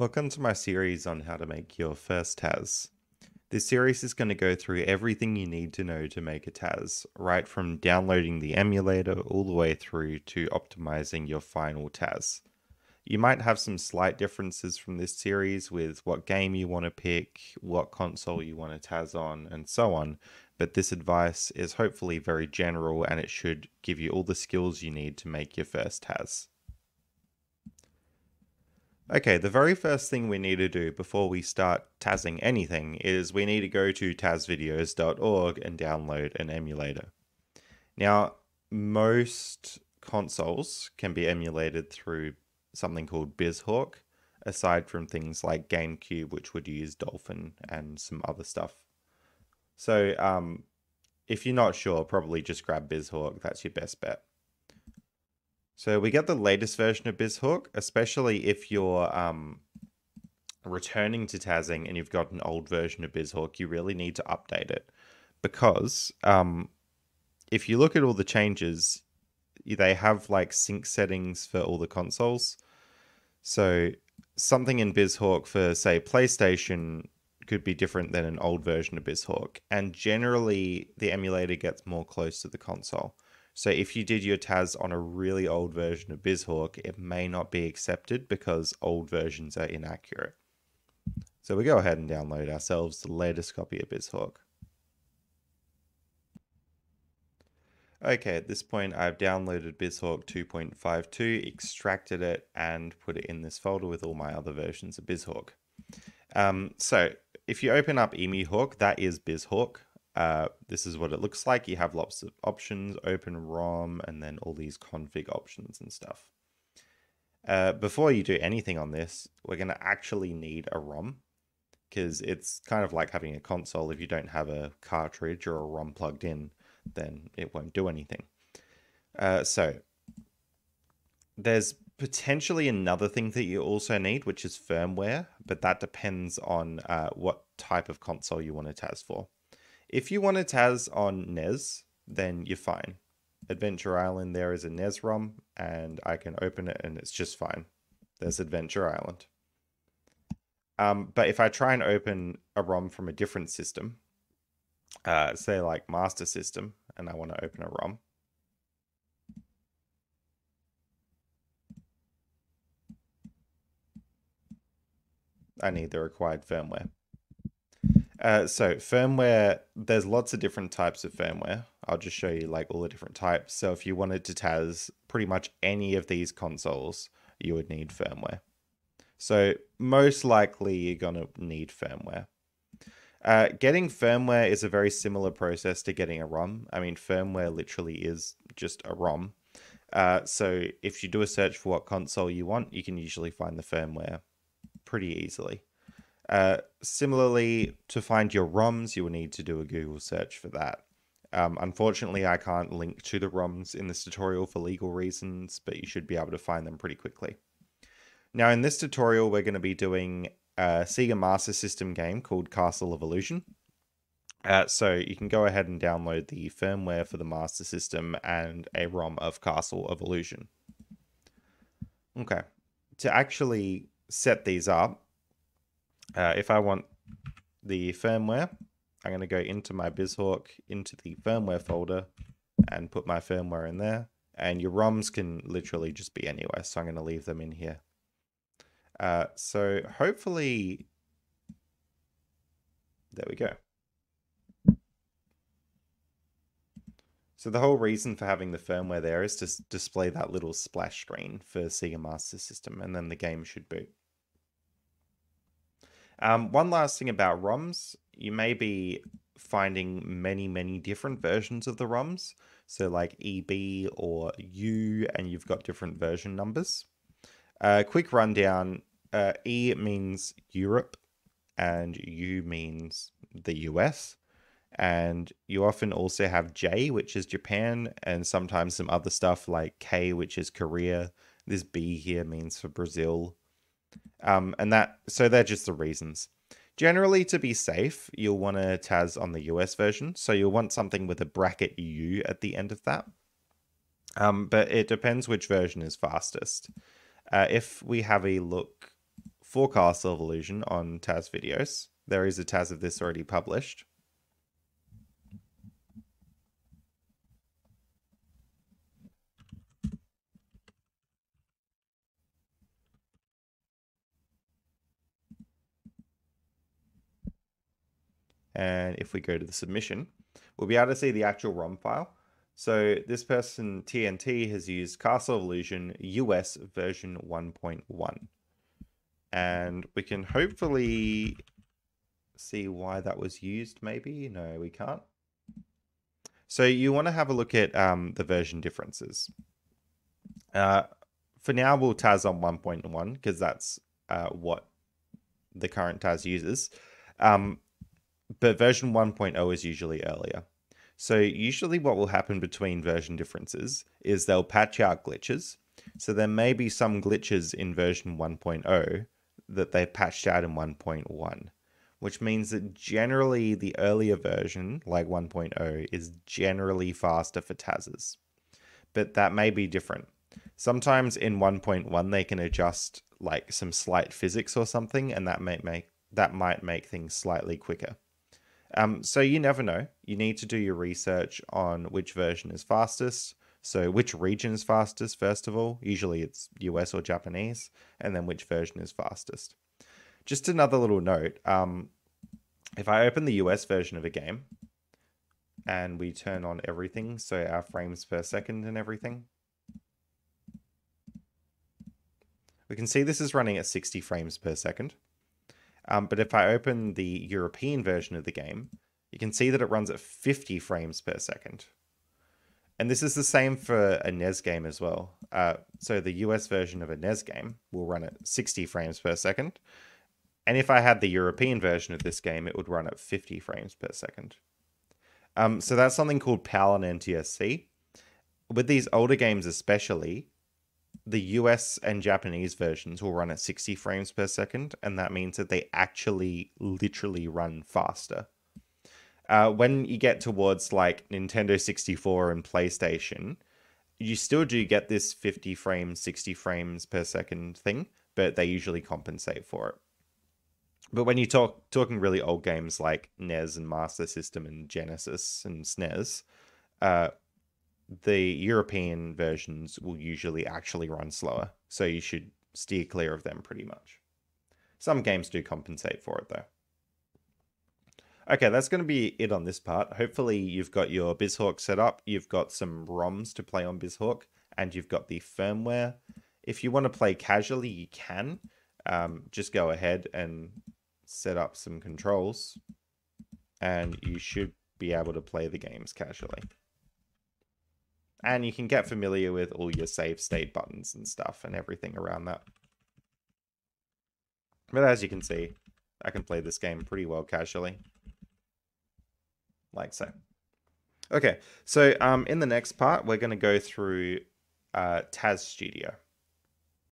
Welcome to my series on how to make your first TAS. This series is going to go through everything you need to know to make a TAS, right from downloading the emulator all the way through to optimizing your final TAS. You might have some slight differences from this series with what game you want to pick, what console you want to TAS on, and so on, but this advice is hopefully very general and it should give you all the skills you need to make your first TAS. Okay, the very first thing we need to do before we start TASing anything is we need to go to tasvideos.org and download an emulator. Now, most consoles can be emulated through something called BizHawk, aside from things like GameCube, which would use Dolphin and some other stuff. So, um, if you're not sure, probably just grab BizHawk. That's your best bet. So we get the latest version of BizHawk, especially if you're um, returning to TASing and you've got an old version of BizHawk, you really need to update it. Because um, if you look at all the changes, they have like sync settings for all the consoles. So something in BizHawk for, say, PlayStation could be different than an old version of BizHawk. And generally, the emulator gets more close to the console. So if you did your TAS on a really old version of BizHawk, it may not be accepted because old versions are inaccurate. So we go ahead and download ourselves the latest copy of BizHawk. Okay, at this point I've downloaded BizHawk 2.52, extracted it, and put it in this folder with all my other versions of BizHawk. Um, so if you open up EmuHawk, that is BizHawk. Uh, this is what it looks like. You have lots of options, open ROM, and then all these config options and stuff. Uh, before you do anything on this, we're going to actually need a ROM because it's kind of like having a console. If you don't have a cartridge or a ROM plugged in, then it won't do anything. Uh, so there's potentially another thing that you also need, which is firmware, but that depends on uh, what type of console you want to TAS for. If you want a TAS on NES, then you're fine. Adventure Island there is a NES ROM, and I can open it and it's just fine. There's Adventure Island. Um, but if I try and open a ROM from a different system, uh, say like Master System, and I want to open a ROM, I need the required firmware. Uh, so firmware, there's lots of different types of firmware. I'll just show you like all the different types. So if you wanted to TAS pretty much any of these consoles, you would need firmware. So most likely you're going to need firmware. Uh, getting firmware is a very similar process to getting a ROM. I mean, firmware literally is just a ROM. Uh, so if you do a search for what console you want, you can usually find the firmware pretty easily. Uh, similarly, to find your ROMs, you will need to do a Google search for that. Um, unfortunately, I can't link to the ROMs in this tutorial for legal reasons, but you should be able to find them pretty quickly. Now, in this tutorial, we're going to be doing a Sega Master System game called Castle of Illusion. Uh, so you can go ahead and download the firmware for the Master System and a ROM of Castle of Illusion. Okay, to actually set these up, uh, if I want the firmware, I'm going to go into my BizHawk, into the firmware folder, and put my firmware in there. And your ROMs can literally just be anywhere, so I'm going to leave them in here. Uh, so hopefully, there we go. So the whole reason for having the firmware there is to display that little splash screen for Sega Master System, and then the game should boot. Um, one last thing about ROMs, you may be finding many, many different versions of the ROMs. So like EB or U, and you've got different version numbers. Uh, quick rundown, uh, E means Europe, and U means the US. And you often also have J, which is Japan, and sometimes some other stuff like K, which is Korea. This B here means for Brazil. Um, and that so they're just the reasons. Generally, to be safe, you'll want to TAS on the US version, so you'll want something with a bracket U at the end of that. Um, but it depends which version is fastest. Uh, if we have a look for Castle of Illusion on TAS videos. There is a TAS of this already published. And if we go to the submission, we'll be able to see the actual ROM file. So this person, TNT, has used Castle of Illusion US version 1.1. And we can hopefully see why that was used, maybe. No, we can't. So you want to have a look at um, the version differences. Uh, for now, we'll TAS on 1.1 because that's uh, what the current TAS uses. Um, but version 1.0 is usually earlier. So usually what will happen between version differences is they'll patch out glitches. So there may be some glitches in version 1.0 that they patched out in 1.1, which means that generally the earlier version, like 1.0, is generally faster for TASes. But that may be different. Sometimes in 1.1 they can adjust like some slight physics or something, and that might make that might make things slightly quicker. Um, so you never know. You need to do your research on which version is fastest. So which region is fastest, first of all. Usually it's US or Japanese, and then which version is fastest. Just another little note. Um, if I open the US version of a game and we turn on everything, so our frames per second and everything, we can see this is running at 60 frames per second. Um, but if I open the European version of the game, you can see that it runs at 50 frames per second. And this is the same for a NES game as well. Uh, so the US version of a NES game will run at 60 frames per second. And if I had the European version of this game, it would run at 50 frames per second. Um, so that's something called PAL and NTSC. With these older games especially, the US and Japanese versions will run at 60 frames per second, and that means that they actually literally run faster. Uh, when you get towards like Nintendo 64 and PlayStation, you still do get this 50 frames, 60 frames per second thing, but they usually compensate for it. But when you talk talking really old games like NES and Master System and Genesis and SNES, uh, the European versions will usually actually run slower, so you should steer clear of them pretty much. Some games do compensate for it though. Okay, that's going to be it on this part. Hopefully you've got your BizHawk set up, you've got some ROMs to play on BizHawk, and you've got the firmware. If you want to play casually, you can. Um, just go ahead and set up some controls, and you should be able to play the games casually and you can get familiar with all your save state buttons and stuff and everything around that. But as you can see, I can play this game pretty well casually. Like so. Okay, so um, in the next part, we're going to go through uh, TAStudio.